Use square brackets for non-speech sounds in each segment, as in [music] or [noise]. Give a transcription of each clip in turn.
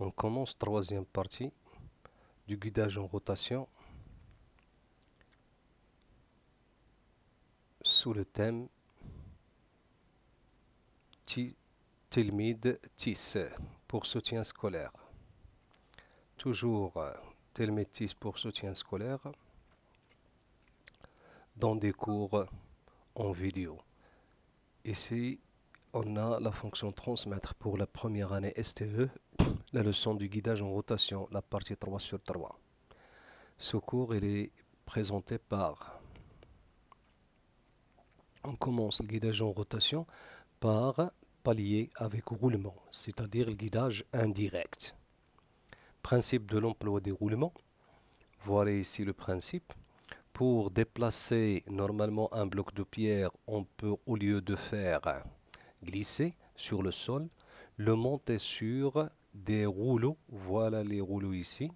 On commence troisième partie du guidage en rotation sous le thème Tilmid TIS pour soutien scolaire. Toujours Tilmid TIS pour soutien scolaire dans des cours en vidéo. On a la fonction transmettre pour la première année STE, la leçon du guidage en rotation, la partie 3 sur 3. Ce cours est présenté par... On commence le guidage en rotation par palier avec roulement, c'est-à-dire le guidage indirect. Principe de l'emploi des roulements. Voilà ici le principe. Pour déplacer normalement un bloc de pierre, on peut, au lieu de faire glisser sur le sol, le monter sur des rouleaux. Voilà les rouleaux ici.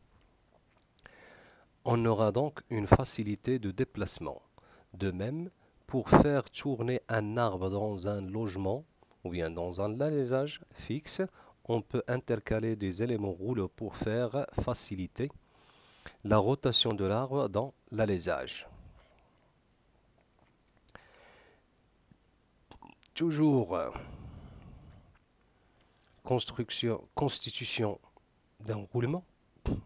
On aura donc une facilité de déplacement. De même, pour faire tourner un arbre dans un logement ou bien dans un alésage fixe, on peut intercaler des éléments rouleaux pour faire faciliter la rotation de l'arbre dans l'alésage. Toujours euh, construction, constitution d'un roulement.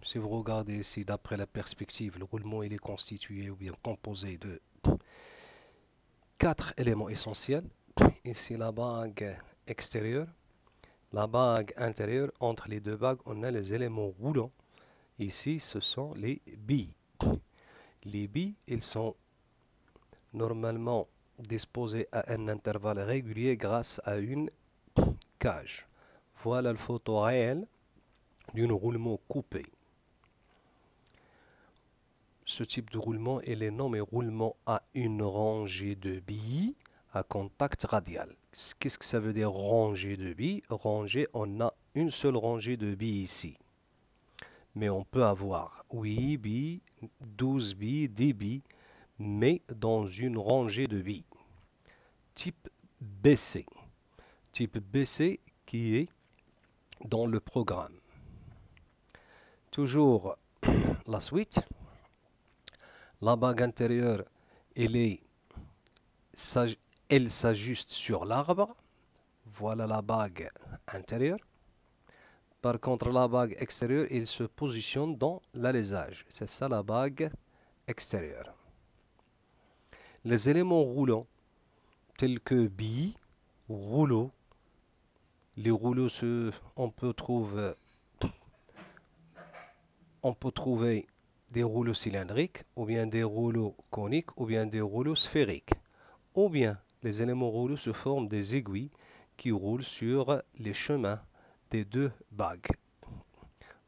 Si vous regardez ici d'après la perspective, le roulement est constitué ou bien composé de quatre éléments essentiels. Ici la bague extérieure, la bague intérieure. Entre les deux bagues, on a les éléments roulants. Ici, ce sont les billes. Les billes, ils sont normalement disposé à un intervalle régulier grâce à une cage. Voilà le photo réel d'un roulement coupé. Ce type de roulement est nommé roulement à une rangée de billes à contact radial. Qu'est-ce que ça veut dire rangée de billes? Rangée, on a une seule rangée de billes ici. Mais on peut avoir 8 billes, 12 billes, 10 billes, mais dans une rangée de billes type BC. Type BC qui est dans le programme. Toujours [clears throat] la suite. La bague intérieure, elle est elle s'ajuste sur l'arbre. Voilà la bague intérieure. Par contre, la bague extérieure, elle se positionne dans l'alésage. C'est ça la bague extérieure. Les éléments roulants tels que billes, rouleaux. Les rouleaux, on peut trouver, on peut trouver des rouleaux cylindriques, ou bien des rouleaux coniques, ou bien des rouleaux sphériques. Ou bien les éléments rouleaux se forment des aiguilles qui roulent sur les chemins des deux bagues.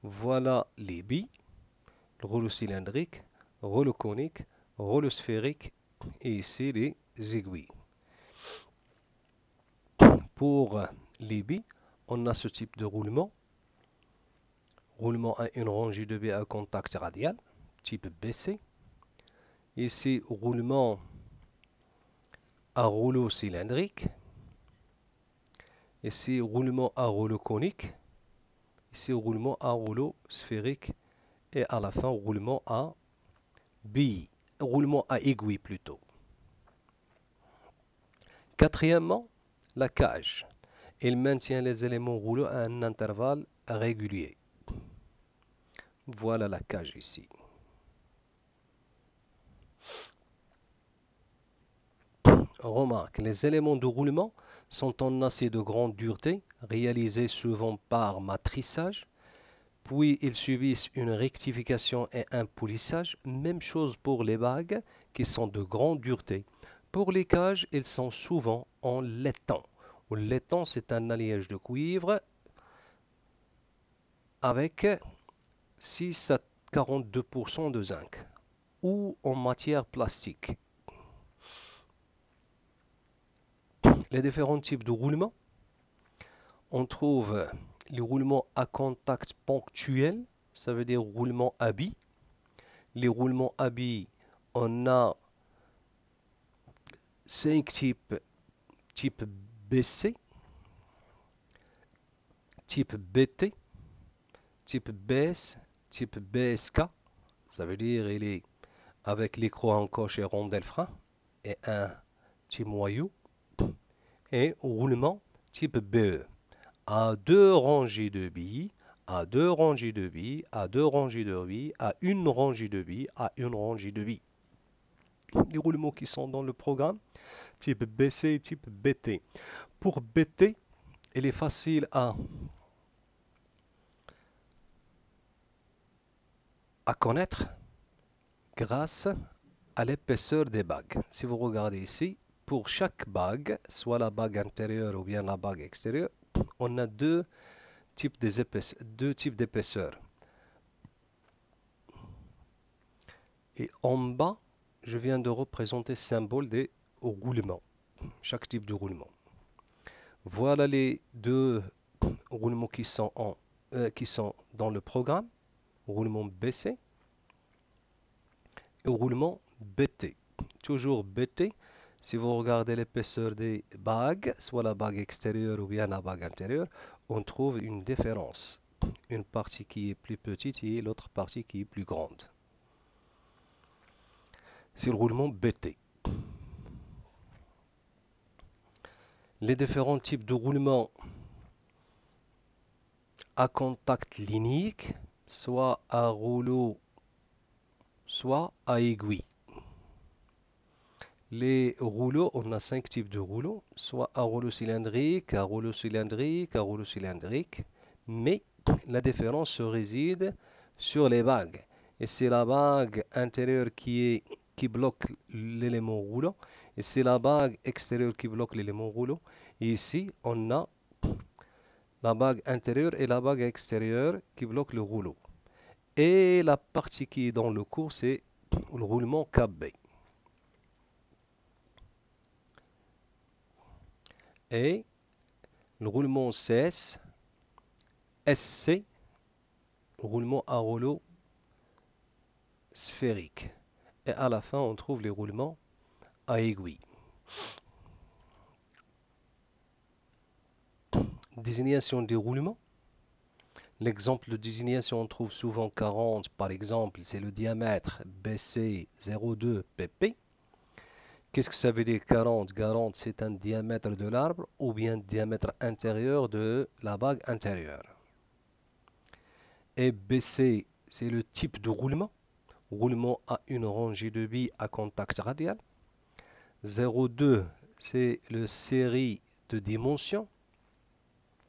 Voilà les billes, le rouleau cylindrique, rouleau conique, rouleau sphérique et ici les aiguilles. Pour les billes, on a ce type de roulement. Roulement à une rangée de billes à contact radial, type BC. Ici, roulement à rouleau cylindrique. Ici, roulement à rouleau conique. Ici, roulement à rouleau sphérique. Et à la fin, roulement à billes. Roulement à aiguille plutôt. Quatrièmement, la cage. Il maintient les éléments roulants à un intervalle régulier. Voilà la cage ici. Remarque, les éléments de roulement sont en acier de grande dureté, réalisés souvent par matrissage, puis ils subissent une rectification et un polissage. Même chose pour les bagues qui sont de grande dureté. Pour les cages, ils sont souvent en laiton. Le laiton, c'est un alliage de cuivre avec 6 à 42% de zinc ou en matière plastique. Les différents types de roulements. On trouve les roulements à contact ponctuel, ça veut dire roulement à billes. Les roulements à billes, on a cinq types type BC, type BT, type BS, type BSK. Ça veut dire avec l'écrou en coche et rondelle frein et un type moyeu et roulement type BE à deux rangées de billes, à deux rangées de billes, à deux rangées de billes, à une rangée de billes, à une rangée de billes. Les roulements qui sont dans le programme, type BC, type BT. Pour BT, il est facile à, à connaître grâce à l'épaisseur des bagues. Si vous regardez ici, pour chaque bague, soit la bague intérieure ou bien la bague extérieure, on a deux types d'épaisseur. Et en bas, je viens de représenter symbole des roulements, chaque type de roulement. Voilà les deux roulements qui sont, euh, qui sont dans le programme, roulement BC et roulement BT. Toujours BT, si vous regardez l'épaisseur des bagues, soit la bague extérieure ou bien la bague intérieure, on trouve une différence. Une partie qui est plus petite et l'autre partie qui est plus grande. C'est le roulement BT. Les différents types de roulement à contact linéique, soit à rouleau, soit à aiguille. Les rouleaux, on a cinq types de rouleaux, soit à rouleau cylindrique, à rouleau cylindrique, à rouleau cylindrique, mais la différence se réside sur les bagues. Et c'est la bague intérieure qui, bloque l'élément rouleau, et c'est la bague extérieure qui bloque l'élément rouleau. Et ici, on a la bague intérieure et la bague extérieure qui bloquent le rouleau. Et la partie qui est dans le cours, c'est le roulement KB. Et le roulement CS, SC, roulement à rouleau sphérique. Et à la fin, on trouve les roulements à aiguille. Désignation des roulements. L'exemple de désignation, on trouve souvent 40, par exemple, c'est le diamètre BC02 PP. Qu'est-ce que ça veut dire 40 40, c'est un diamètre de l'arbre ou bien diamètre intérieur de la bague intérieure? Et BC, c'est le type de roulement. Roulement à une rangée de billes à contact radial. 0,2, c'est le série de dimensions.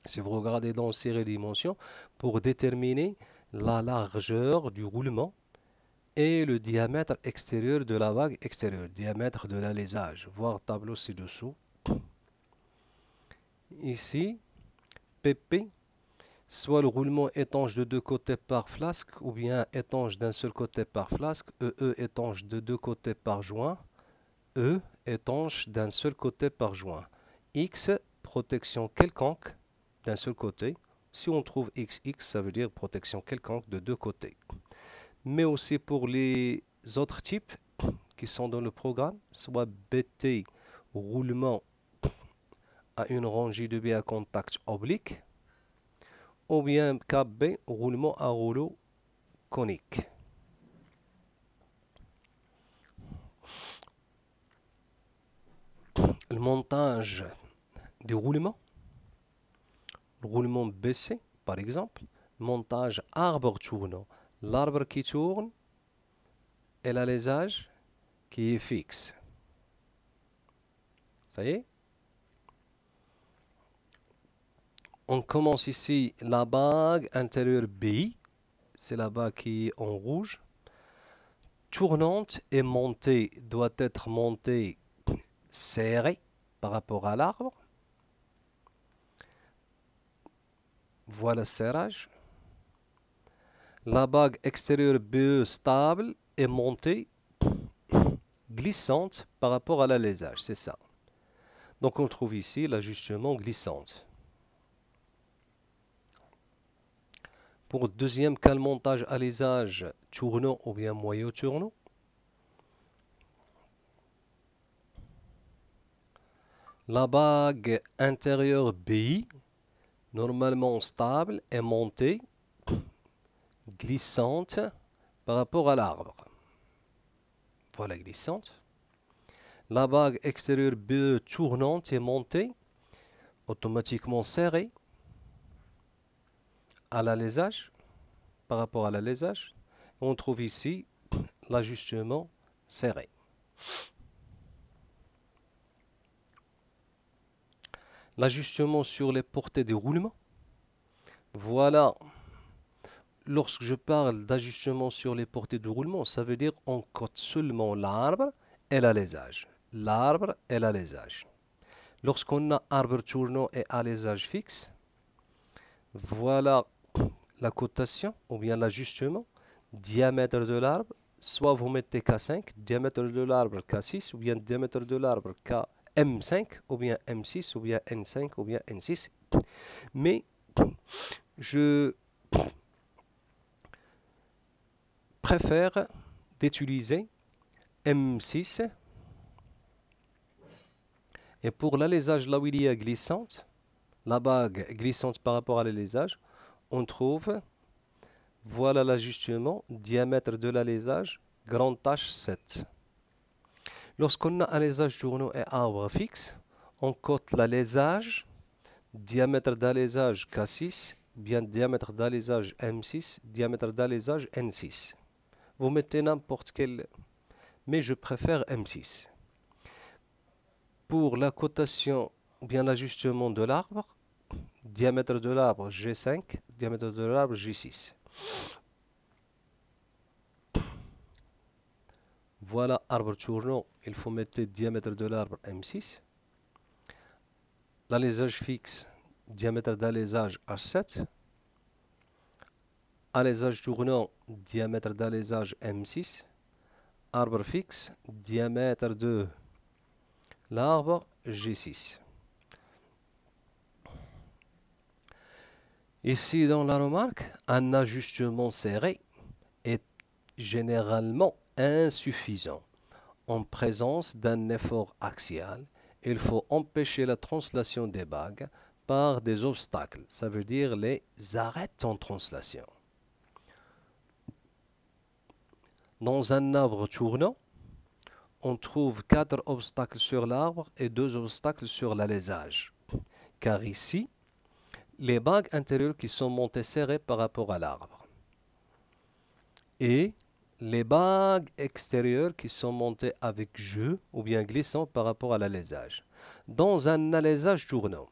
Si vous regardez dans série de dimensions, pour déterminer la largeur du roulement, et le diamètre extérieur de la vague extérieure, diamètre de l'alésage. Voir tableau ci-dessous. Ici, PP, soit le roulement étanche de deux côtés par flasque, ou bien étanche d'un seul côté par flasque, EE e étanche de deux côtés par joint, E étanche d'un seul côté par joint. X, protection quelconque d'un seul côté. Si on trouve XX, ça veut dire protection quelconque de deux côtés mais aussi pour les autres types qui sont dans le programme, soit BT, roulement à une rangée de B à contact oblique, ou bien KB, roulement à rouleau conique. Le montage du roulement, le roulement BC par exemple, montage arbre tournant, l'arbre qui tourne et l'alésage qui est fixe. Ça y est? On commence ici la bague intérieure B, c'est la bague qui est en rouge. Tournante et montée doit être montée serrée par rapport à l'arbre. Voilà le serrage la bague extérieure BE stable est montée glissante par rapport à l'alésage, c'est ça. Donc on trouve ici l'ajustement glissante. Pour deuxième montage alésage tournant ou bien moyeu tournant, la bague intérieure BI normalement stable est montée, glissante par rapport à l'arbre. Voilà glissante. La bague extérieure B tournante est montée, automatiquement serrée à l'alésage, par rapport à l'alésage. On trouve ici [clears throat] l'ajustement serré. L'ajustement sur les portées de roulement. Voilà. Lorsque je parle d'ajustement sur les portées de roulement, ça veut dire on cote seulement l'arbre et l'alésage. L'arbre et l'alésage. Lorsqu'on a arbre tournant et alésage fixe, voilà la cotation ou bien l'ajustement. Diamètre de l'arbre, soit vous mettez K5, diamètre de l'arbre K6, ou bien diamètre de l'arbre KM5, ou bien M6, ou bien N5, ou bien N6. Mais je préfère d'utiliser M6 et pour l'alésage là où il y a glissante, la bague glissante par rapport à l'alésage, on trouve voilà l'ajustement, diamètre de l'alésage, grand H7. Lorsqu'on a alésage journaux et arbre fixe, on cote l'alésage, diamètre d'alésage K6, bien diamètre d'alésage M6, diamètre d'alésage N6. Vous mettez n'importe quel, mais je préfère M6. Pour la cotation bien l'ajustement de l'arbre, diamètre de l'arbre G5, diamètre de l'arbre G6. Voilà arbre tournant, il faut mettre diamètre de l'arbre M6. L'alésage fixe, diamètre d'alésage H7. Alésage tournant, diamètre d'alésage M6. Arbre fixe, diamètre de l'arbre G6. Ici, dans la remarque, un ajustement serré est généralement insuffisant. En présence d'un effort axial, il faut empêcher la translation des bagues par des obstacles, ça veut dire les arrêts en translation. Dans un arbre tournant, on trouve quatre obstacles sur l'arbre et deux obstacles sur l'alésage. Car ici, les bagues intérieures qui sont montées serrées par rapport à l'arbre. Et les bagues extérieures qui sont montées avec jeu ou bien glissant par rapport à l'alésage. Dans un alésage tournant,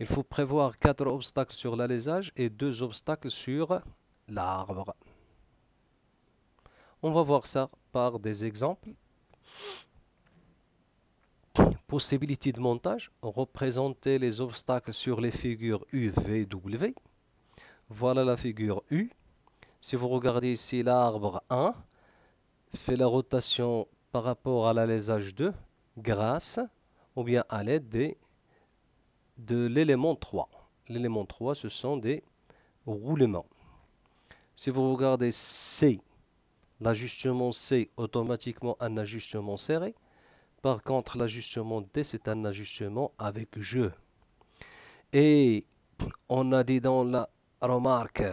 il faut prévoir quatre obstacles sur l'alésage et deux obstacles sur l'arbre. On va voir ça par des exemples possibilité de montage, représenter les obstacles sur les figures U, V, W. Voilà la figure U. Si vous regardez ici l'arbre 1, fait la rotation par rapport à l'alésage 2 grâce ou bien à l'aide de l'élément 3. L'élément 3, ce sont des roulements. Si vous regardez C, l'ajustement C, automatiquement un ajustement serré. Par contre, l'ajustement D, c'est un ajustement avec jeu. Et on a dit dans la remarque,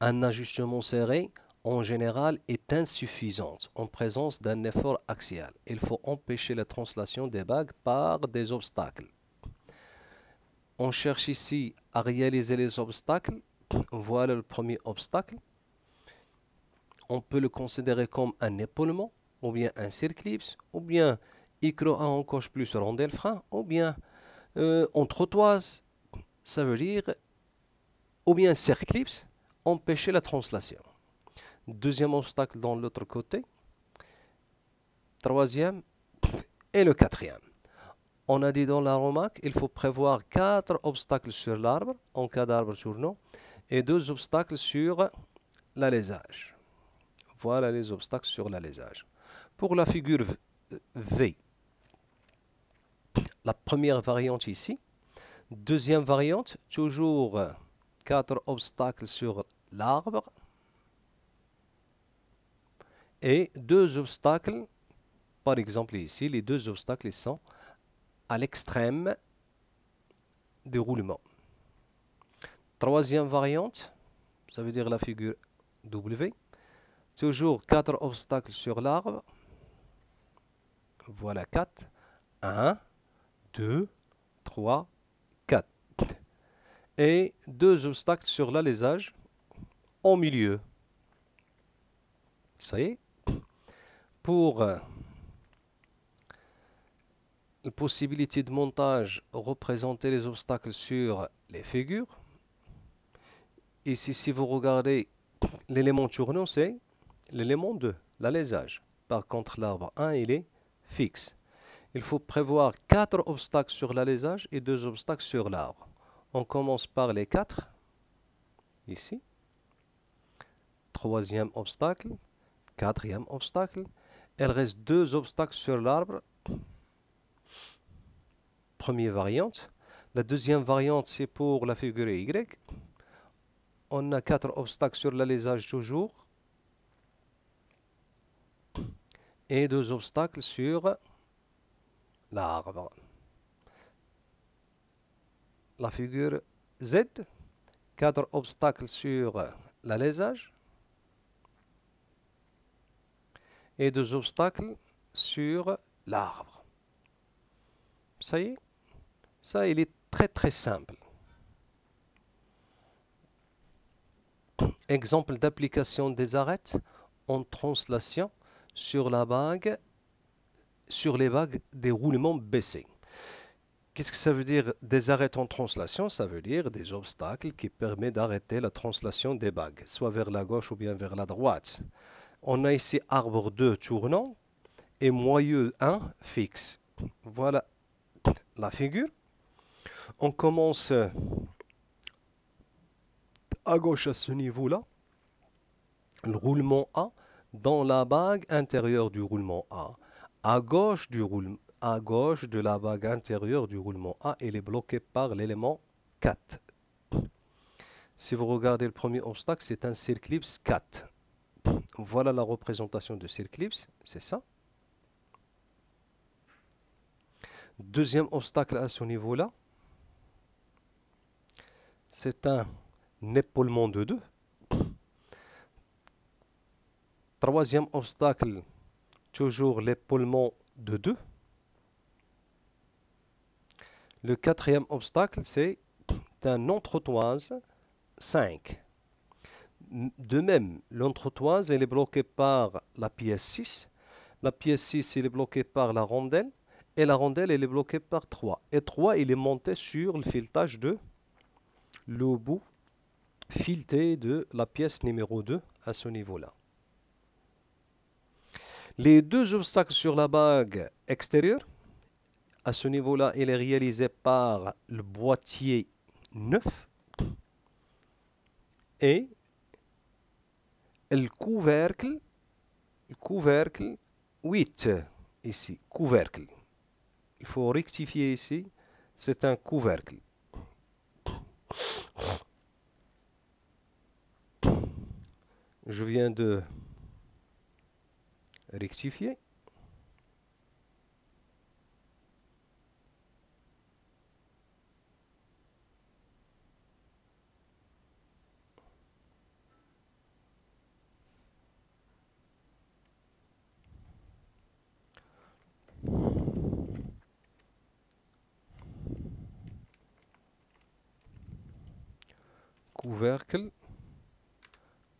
un ajustement serré, en général, est insuffisant en présence d'un effort axial. Il faut empêcher la translation des bagues par des obstacles. On cherche ici à réaliser les obstacles. Voilà le premier obstacle. On peut le considérer comme un épaulement ou bien un circlips, ou bien icro en encoche plus rondelle frein, ou bien euh, en trottoise, ça veut dire, ou bien circlips, empêcher la translation. Deuxième obstacle dans l'autre côté. Troisième et le quatrième. On a dit dans la remarque, il faut prévoir quatre obstacles sur l'arbre, en cas d'arbre tournant, et deux obstacles sur l'alésage. Voilà les obstacles sur l'alésage. Pour la figure V, la première variante ici. Deuxième variante, toujours quatre obstacles sur l'arbre. Et deux obstacles, par exemple ici, les deux obstacles sont à l'extrême des roulements. Troisième variante, ça veut dire la figure W. Toujours quatre obstacles sur l'arbre. Voilà 4. 1, 2, 3, 4. Et deux obstacles sur l'alésage au milieu. Ça y est. Pour euh, la possibilité de montage, représenter les obstacles sur les figures. Ici, si vous regardez l'élément tournant, c'est l'élément 2, l'alésage. Par contre, l'arbre 1, il est fixe. Il faut prévoir 4 obstacles sur l'alésage et 2 obstacles sur l'arbre. On commence par les 4, ici. Troisième obstacle, quatrième obstacle. Il reste 2 obstacles sur l'arbre première variante. La deuxième variante, c'est pour la figure Y. On a quatre obstacles sur l'alésage toujours. Et deux obstacles sur l'arbre. La figure Z, quatre obstacles sur l'alésage. Et deux obstacles sur l'arbre. Ça y est? Ça, il est très très simple. Exemple d'application des arêtes en translation sur la bague, sur les bagues des roulements baissés. Qu'est-ce que ça veut dire des arêtes en translation? Ça veut dire des obstacles qui permettent d'arrêter la translation des bagues, soit vers la gauche ou bien vers la droite. On a ici arbre 2 tournant et moyeu 1 fixe. Voilà la figure on commence à gauche à ce niveau-là, le roulement A dans la bague intérieure du roulement A. À gauche, de la bague intérieure du roulement A, elle est bloquée par l'élément 4. Si vous regardez le premier obstacle, c'est un circlips 4. Voilà la représentation de circlips, c'est ça. Deuxième obstacle à ce niveau-là, c'est un épaulement de 2. Troisième obstacle, toujours l'épaulement de 2. Le quatrième obstacle, c'est un entretoise 5. De même, l'entretoise, elle est bloquée par la pièce 6. La pièce 6, elle est bloquée par la rondelle. Et la rondelle, elle est bloquée par 3. Et 3, il est monté sur le filetage de le bout fileté de la pièce numéro 2 à ce niveau-là. Les deux obstacles sur la bague extérieure, à ce niveau-là, il est réalisé par le boîtier 9 et le couvercle, le couvercle 8 ici, couvercle. Il faut rectifier ici, c'est un couvercle. Je viens de rectifier. couvercle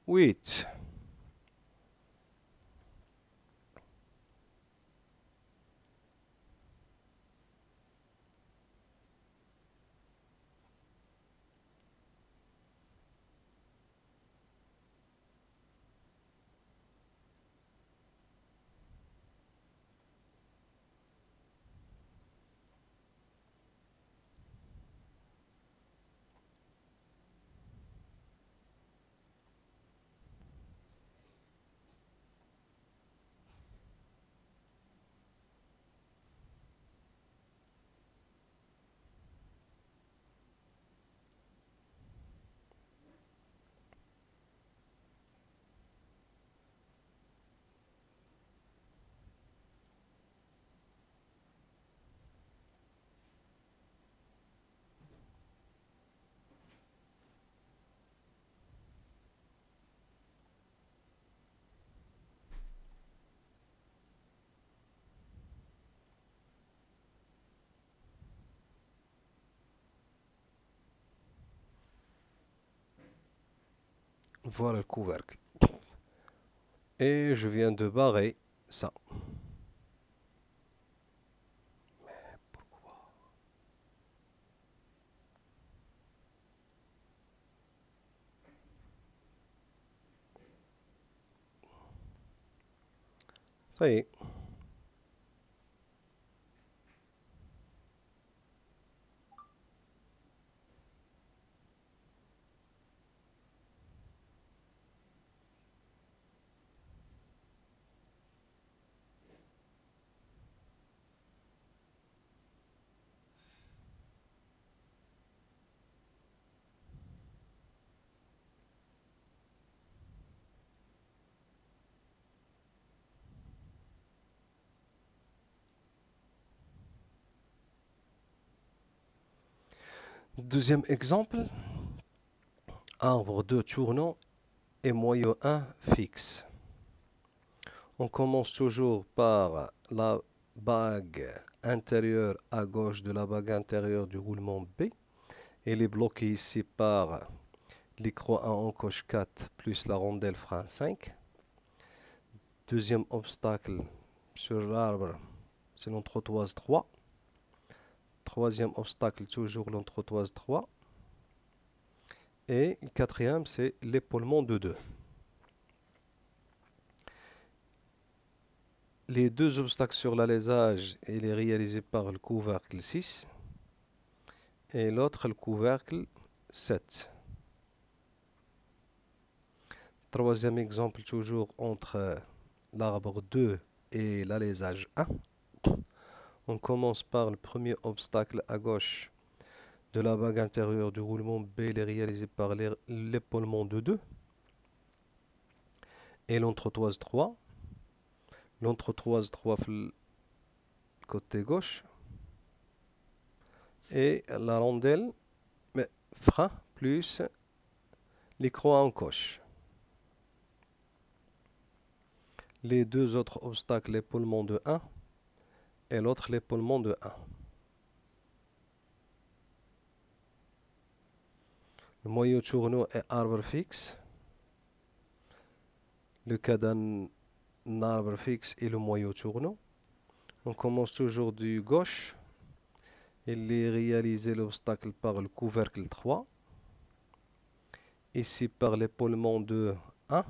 8. Voilà le couvercle. Et je viens de barrer ça. Ça y est. Deuxième exemple, arbre 2 tournant et moyeu 1 fixe. On commence toujours par la bague intérieure à gauche de la bague intérieure du roulement B. Elle est bloquée ici par l'écrou 1 en coche 4 plus la rondelle frein 5. Deuxième obstacle sur l'arbre, c'est l'entretoise 3. Troisième obstacle, toujours l'entretoise 3. Et quatrième, c'est l'épaulement de 2. Les deux obstacles sur l'alésage, il est réalisé par le couvercle 6 et l'autre le couvercle 7. Troisième exemple, toujours entre l'arbre 2 et l'alésage 1. On commence par le premier obstacle à gauche de la bague intérieure du roulement B, est réalisé par l'épaulement de 2 et l'entretoise 3. L'entretoise 3 côté gauche et la rondelle mais frein plus les croix en coche. Les deux autres obstacles, l'épaulement de 1 et l'autre l'épaulement de 1. Le moyeu tourneau est arbre fixe. Le cas arbre fixe et le moyeu tourneau. On commence toujours du gauche. Il est réalisé l'obstacle par le couvercle 3. Ici par l'épaulement de 1.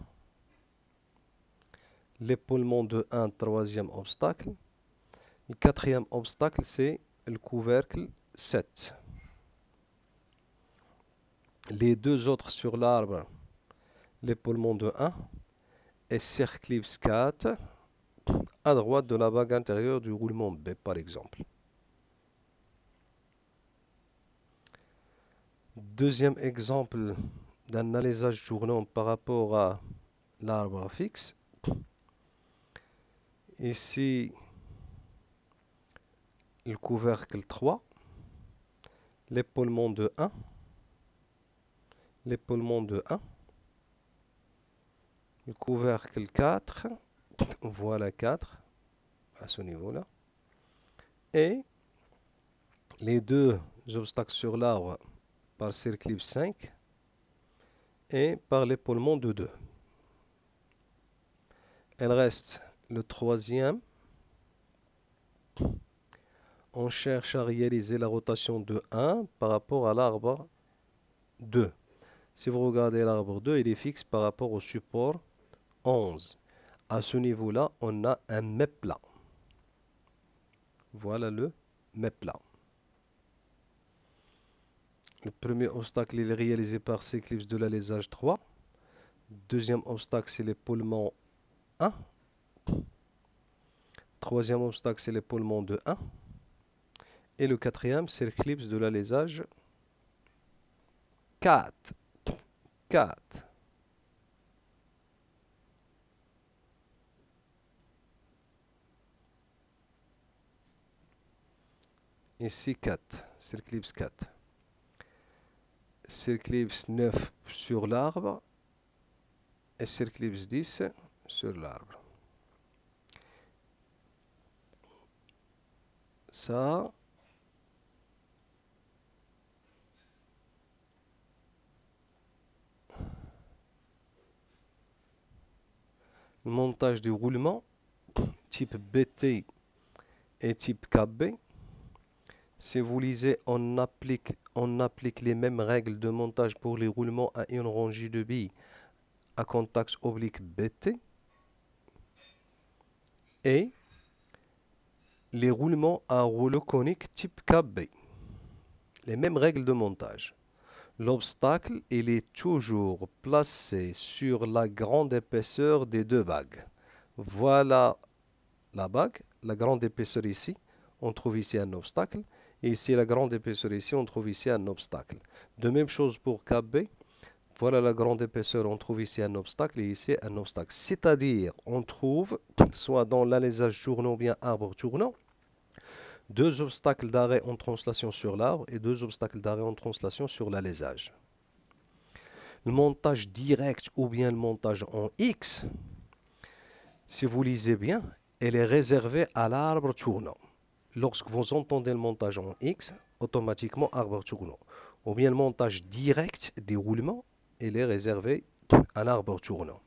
L'épaulement de 1, troisième obstacle. Le quatrième obstacle, c'est le couvercle 7. Les deux autres sur l'arbre, l'épaulement de 1 et circlips 4 à droite de la bague intérieure du roulement B par exemple. Deuxième exemple d'un alésage tournant par rapport à l'arbre fixe. Ici, le couvercle 3, l'épaulement de 1, l'épaulement de 1, le couvercle 4, [coughs] voilà 4 à ce niveau-là, et les deux obstacles sur l'arbre par circlip 5 et par l'épaulement de 2. Elle reste le troisième on cherche à réaliser la rotation de 1 par rapport à l'arbre 2. Si vous regardez l'arbre 2, il est fixe par rapport au support 11. À ce niveau-là, on a un méplat. Voilà le méplat. Le premier obstacle est réalisé par cyclips de l'alésage 3. Deuxième obstacle, c'est l'épaulement 1. Troisième obstacle, c'est l'épaulement de 1. Et le quatrième, c'est l'éclipse de l'alésage 4. 4. Ici 4, circlips 4. Circlips 9 sur l'arbre et circlips 10 sur l'arbre. Ça, montage du roulement type BT et type KB. Si vous lisez, on applique, on applique les mêmes règles de montage pour les roulements à une rangée de billes à contact oblique BT et les roulements à rouleau conique type KB. Les mêmes règles de montage. L'obstacle, il est toujours placé sur la grande épaisseur des deux bagues. Voilà la bague, la grande épaisseur ici, on trouve ici un obstacle. Et ici, la grande épaisseur ici, on trouve ici un obstacle. De même chose pour KB. Voilà la grande épaisseur, on trouve ici un obstacle et ici un obstacle. C'est-à-dire, on trouve, soit dans l'alésage tournant ou bien arbre tournant, deux obstacles d'arrêt en translation sur l'arbre et deux obstacles d'arrêt en translation sur l'alésage. Le montage direct ou bien le montage en X, si vous lisez bien, elle est réservé à l'arbre tournant. Lorsque vous entendez le montage en X, automatiquement arbre tournant. Ou bien le montage direct des roulements, elle est réservé à l'arbre tournant.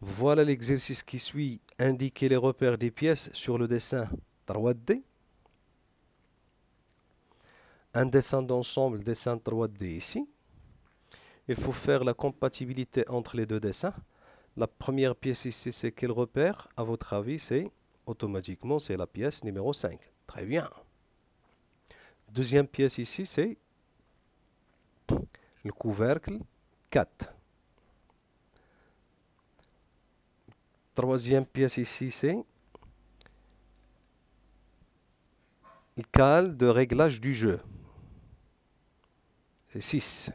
Voilà l'exercice qui suit. Indiquer les repères des pièces sur le dessin 3D. Un dessin d'ensemble, dessin 3D ici. Il faut faire la compatibilité entre les deux dessins. La première pièce ici, c'est quel repère À votre avis, c'est automatiquement, c'est la pièce numéro 5. Très bien. Deuxième pièce ici, c'est le couvercle 4. Troisième pièce ici, c'est le cale de réglage du jeu. C'est 6.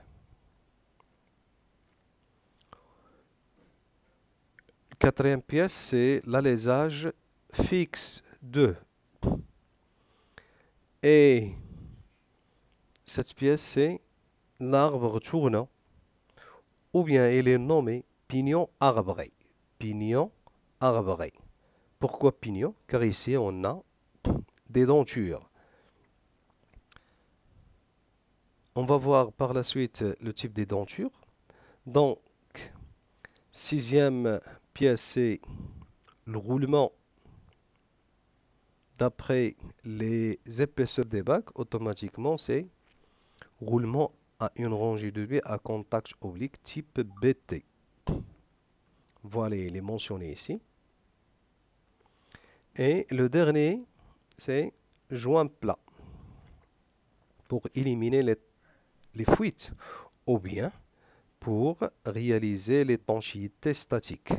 Quatrième pièce, c'est l'alésage fixe 2. Et cette pièce, c'est l'arbre tournant, ou bien il est nommé pignon arbré. Pignon arbré. Pourquoi pignon? Car ici, on a des dentures. On va voir par la suite le type des dentures. Donc, sixième pièce, c'est le roulement d'après les épaisseurs des bacs, automatiquement, c'est roulement à une rangée de baies à contact oblique type BT. Voilà, il est mentionné ici. Et le dernier, c'est joint plat pour éliminer les, les fuites ou bien pour réaliser l'étanchéité statique.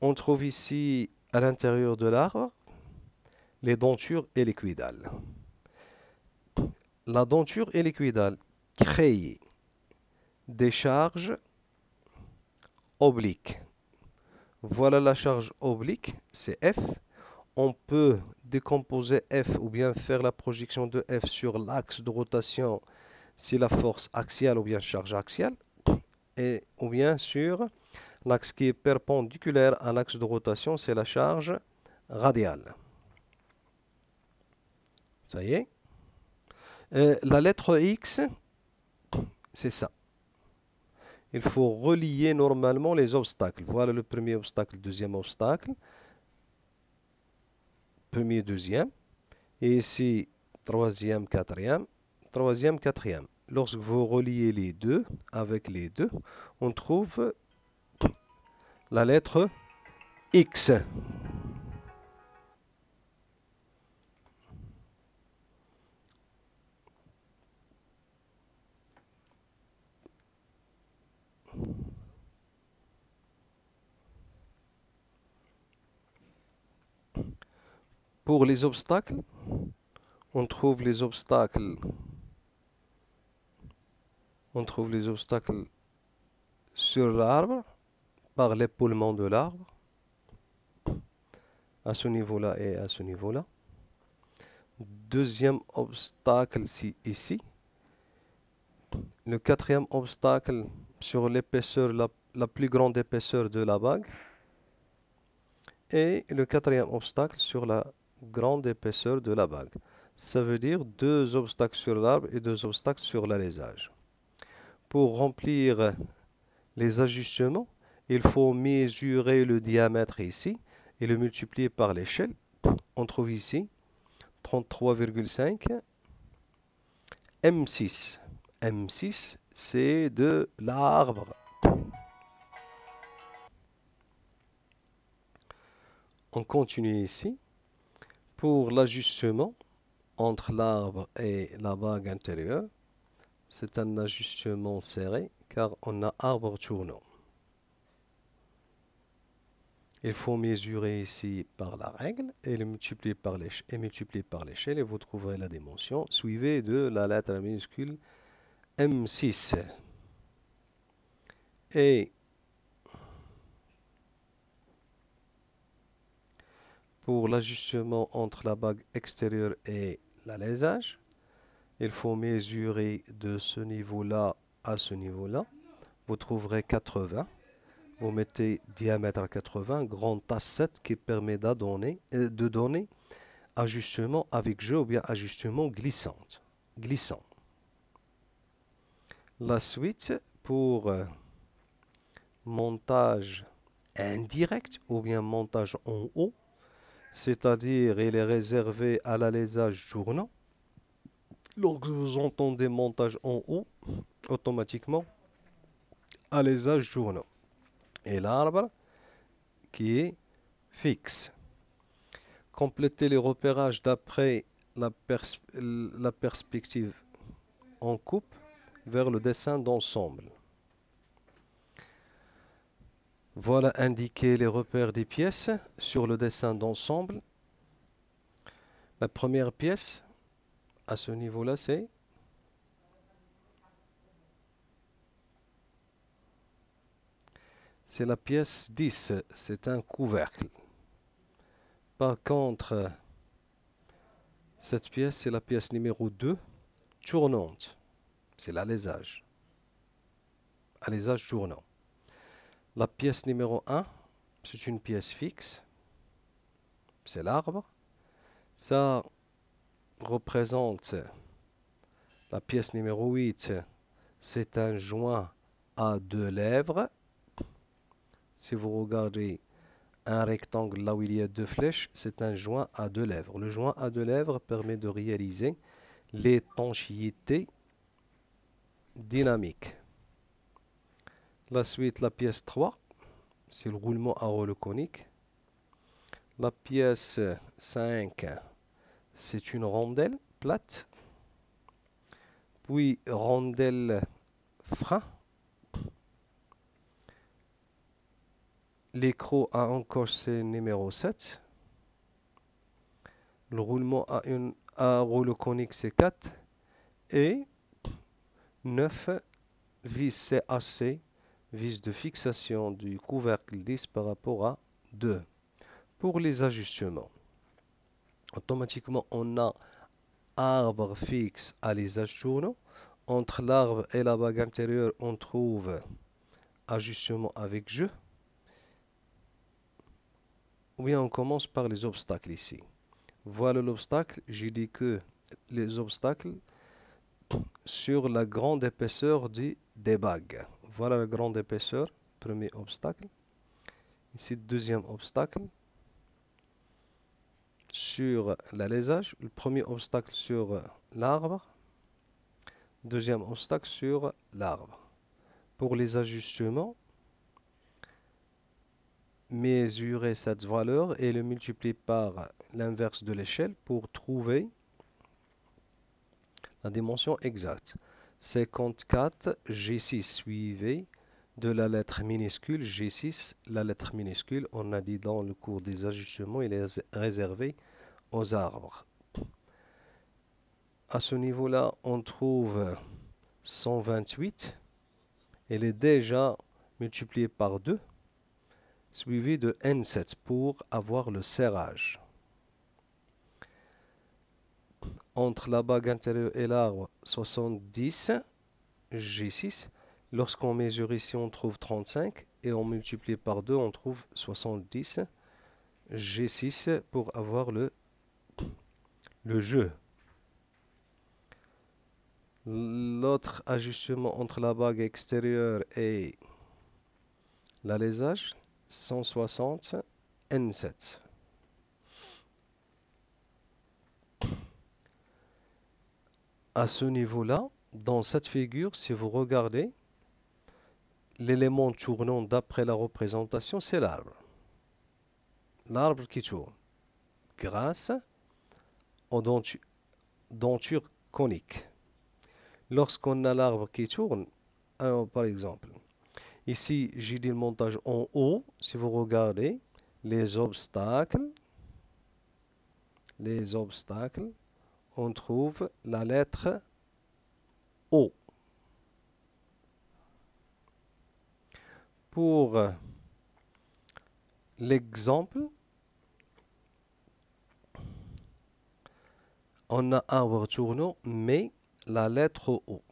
On trouve ici à l'intérieur de l'arbre les dentures héliquidales. La denture héliquidale crée des charges obliques. Voilà la charge oblique, c'est F. On peut décomposer F ou bien faire la projection de F sur l'axe de rotation si la force axiale ou bien charge axiale, et, ou bien sur l'axe qui est perpendiculaire à l'axe de rotation, c'est la charge radiale. Ça y est? La lettre X, c'est ça. Il faut relier normalement les obstacles. Voilà le premier obstacle, deuxième obstacle. Premier, deuxième. Et ici, troisième, quatrième troisième, quatrième. Lorsque vous reliez les deux avec les deux, on trouve la lettre X. Pour les obstacles, on trouve les obstacles on trouve les obstacles sur l'arbre par l'épaulement de l'arbre à ce niveau-là et à ce niveau-là. Deuxième obstacle ici. Le quatrième obstacle sur l'épaisseur, la, la plus grande épaisseur de la bague. Et le quatrième obstacle sur la grande épaisseur de la bague. Ça veut dire deux obstacles sur l'arbre et deux obstacles sur l'alésage pour remplir les ajustements, il faut mesurer le diamètre ici et le multiplier par l'échelle. On trouve ici 33,5 M6. M6, c'est de l'arbre. On continue ici. Pour l'ajustement entre l'arbre et la bague intérieure, c'est un ajustement serré car on a arbre tournant. Il faut mesurer ici par la règle et multiplier par l'échelle et vous trouverez la dimension suivie de la lettre minuscule M6. Et pour l'ajustement entre la bague extérieure et l'alésage, il faut mesurer de ce niveau-là à ce niveau-là. Vous trouverez 80 vous mettez diamètre à 80, grand A7 qui permet euh, de donner ajustement avec jeu ou bien ajustement glissante, glissant. La suite pour euh, montage indirect ou bien montage en haut, c'est-à-dire il est réservé à l'alésage tournant. Lorsque vous entendez montage en haut, automatiquement, alésage tournant et l'arbre qui est fixe. Compléter les repérages d'après la, perspective en coupe vers le dessin d'ensemble. Voilà indiquer les repères des pièces sur le dessin d'ensemble. La première pièce, à ce niveau-là, c'est c'est la pièce 10, c'est un couvercle. Par contre, cette pièce, c'est la pièce numéro 2, tournante. C'est l'alésage. Alésage tournant. La pièce numéro 1, c'est une pièce fixe. C'est l'arbre. Ça représente la pièce numéro 8, c'est un joint à deux lèvres si vous regardez un rectangle là où il y a deux flèches, c'est un joint à deux lèvres. Le joint à deux lèvres permet de réaliser l'étanchéité dynamique. La suite, la pièce 3, c'est le roulement à rouleau conique. La pièce 5, c'est une rondelle plate. Puis rondelle frein L'écrou a un corset numéro 7. Le roulement a une à rouleau conique c'est 4. Et 9 vis CAC, vis de fixation du couvercle 10 par rapport à 2. Pour les ajustements, automatiquement on a arbre fixe à les tournants. Entre l'arbre et la bague intérieure, on trouve ajustement avec jeu. Oui, on commence par les obstacles ici. Voilà l'obstacle. J'ai dit que les obstacles sur la grande épaisseur du, des bagues. Voilà la grande épaisseur, premier obstacle. Ici, deuxième obstacle sur l'alésage. Le premier obstacle sur l'arbre. Deuxième obstacle sur l'arbre. Pour les ajustements, mesurer cette valeur et le multiplier par l'inverse de l'échelle pour trouver la dimension exacte. 54 G6 suivi de la lettre minuscule G6. La lettre minuscule, on a dit dans le cours des ajustements, il est réservé aux arbres. À ce niveau-là, on trouve 128. Elle est déjà multipliée par 2 suivi de N7 pour avoir le serrage. Entre la bague intérieure et l'arbre, 70, G6. Lorsqu'on mesure ici, on trouve 35 et on multiplie par 2, on trouve 70, G6 pour avoir le, le jeu. L'autre ajustement entre la bague extérieure et L'alésage 160 N7. À ce niveau-là, dans cette figure, si vous regardez, l'élément tournant d'après la représentation, c'est l'arbre. L'arbre qui tourne grâce aux dentures, coniques. Lorsqu'on a l'arbre qui tourne, alors par exemple, ici j'ai dit le montage en haut, si vous regardez, les obstacles, les obstacles, on trouve la lettre O. Pour l'exemple, on a arbre tournant, mais la lettre O.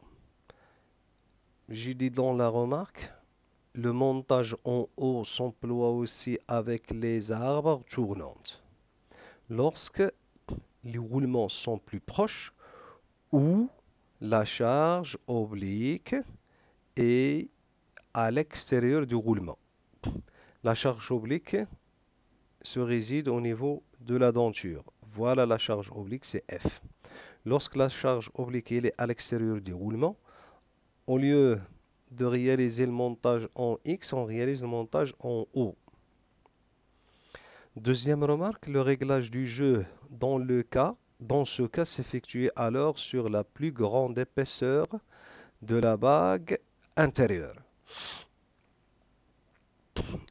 J'ai dit dans la remarque, le montage en haut s'emploie aussi avec les arbres tournantes. Lorsque les roulements sont plus proches ou la charge oblique est à l'extérieur du roulement. La charge oblique se réside au niveau de la denture. Voilà la charge oblique, c'est F. Lorsque la charge oblique est à l'extérieur du roulement, au lieu de réaliser le montage en X, on réalise le montage en O. Deuxième remarque, le réglage du jeu dans, le cas, dans ce cas s'effectue alors sur la plus grande épaisseur de la bague intérieure.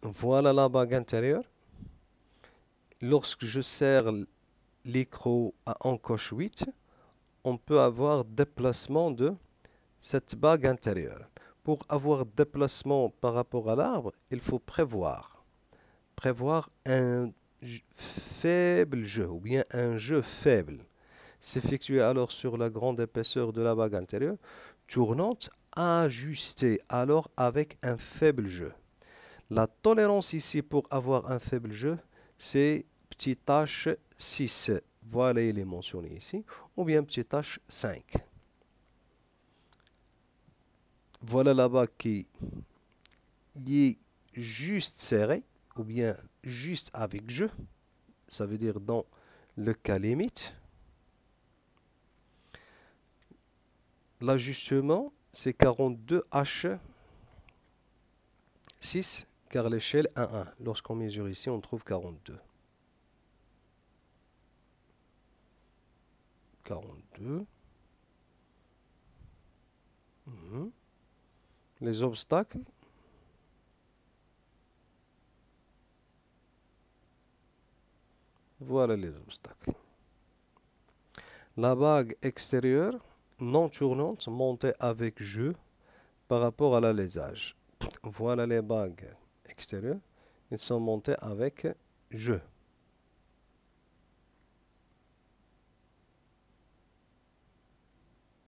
Voilà la bague intérieure. Lorsque je serre l'écrou à encoche 8, on peut avoir déplacement de cette bague intérieure. Pour avoir déplacement par rapport à l'arbre, il faut prévoir prévoir un faible jeu ou bien un jeu faible s'effectuer alors sur la grande épaisseur de la bague intérieure tournante ajustée alors avec un faible jeu. La tolérance ici pour avoir un faible jeu, c'est petit h 6. Voilà, il est mentionné ici. Ou bien petit h 5. Voilà la bague qui est juste serrée ou bien juste avec je, ça veut dire dans le cas limite. L'ajustement, c'est 42H6, car l'échelle 1,1. Lorsqu'on mesure ici, on trouve 42. 42. Mhm. Les obstacles, Voilà les obstacles. La bague extérieure non tournante montée avec jeu par rapport à l'alésage. Voilà les bagues extérieures. Ils sont montées avec jeu.